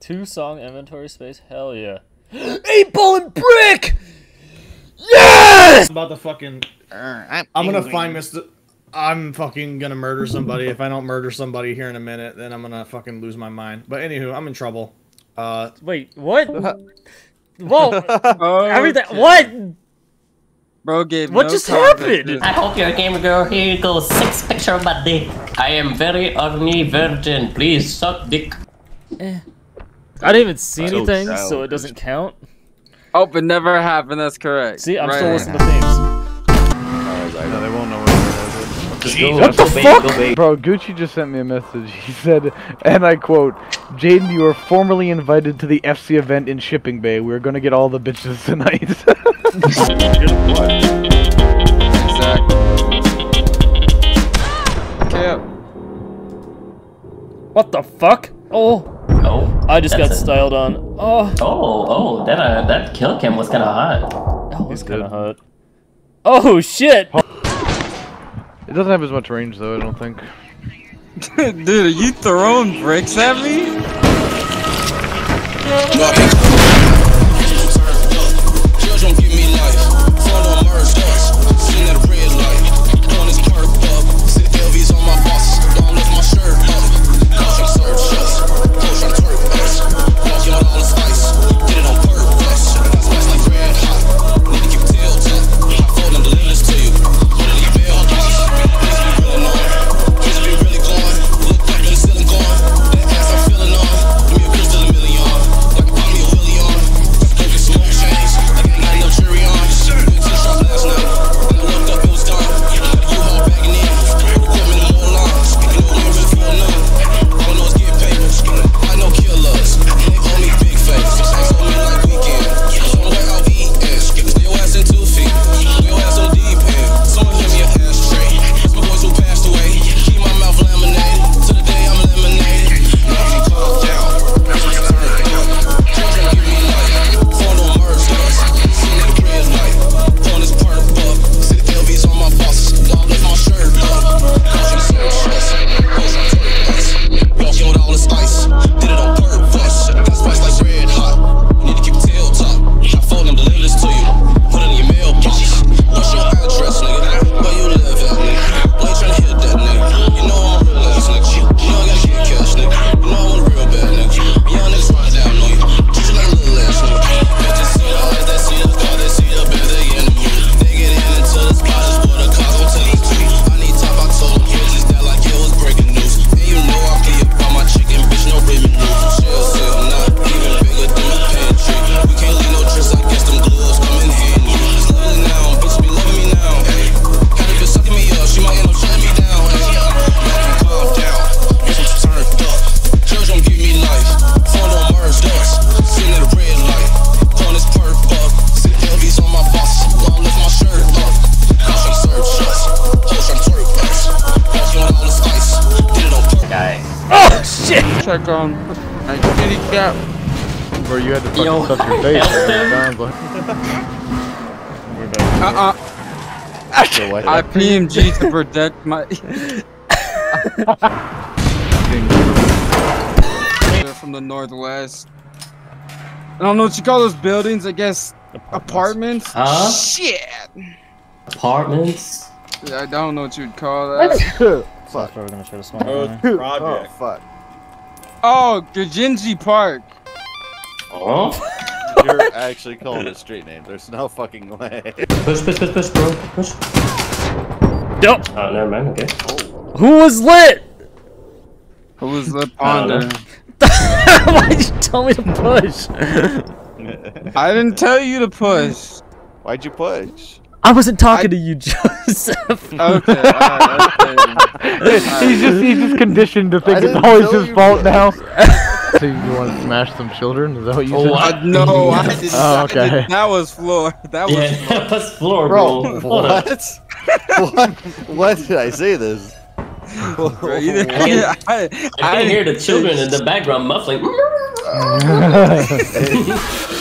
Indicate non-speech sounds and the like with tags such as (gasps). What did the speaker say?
Two song inventory space? Hell yeah. (gasps) Eight ball and brick! Yes! I'm about to fucking. I'm, I'm gonna find Mr. I'm fucking gonna murder somebody. if I don't murder somebody here in a minute, then I'm gonna fucking lose my mind. But anywho, I'm in trouble. Uh, Wait, what? (laughs) Whoa! (laughs) oh, Everything. What? Bro gave What no just context. happened? I hope you're a gamer girl. Here you go, six picture of my dick. I am very ugly virgin. Please suck dick. I didn't even see So anything, so childish. it doesn't count. Oh, it never happened. That's correct. See, I'm Right. still listening to themes. No, they won't know where it is. Just go. What the go fuck? Go. Bro, Gucci just sent me a message. He said, and I quote, Jaden, you are formally invited to the FC event in Shipping Bay. We're gonna get all the bitches tonight. (laughs) Exactly. What the fuck? Oh, Oh, I just got that's a- styled on. Oh, Oh, oh, that uh, that kill cam was kind of hot. that was kind of hot. Oh shit! it doesn't have as much range though, I don't think. (laughs) Dude, are you throwing bricks at me? Shit! Check on. I kitty cat. Bro, you had to fucking Yo, stuff your face. help man, it him. Uh uh. So what? I PMG to protect my. (laughs) They're from the northwest. I don't know what you call those buildings. I guess apartments. Huh? Shit. Apartments. Yeah, I don't know what you'd call (laughs) that. That's why we're gonna try to spawn Oh, over there. project. fuck. Oh, Gajinji Park. Oh, (laughs) You're actually calling it straight name. There's no fucking way. push, push, push, push, bro. Push. Nope. Oh, never mind. Okay. Who was lit? Who was the I ponder? (laughs) Why'd you tell me to push? I didn't tell you to push. Why'd you push? I wasn't talking I- to you, (laughs) Joseph. Okay, alright, okay. (laughs) he's just he's just conditioned to think it's always his fault now. (laughs) so you want to smash some children? Is that what you Oh, said? I- no, I did Oh, not. I did- okay. That was floor. That was Yeah, floor. that's floor, Bro, bro. What? what? What did I say this? Bro, I can- I, I can hear the children in the background muffling. Hey,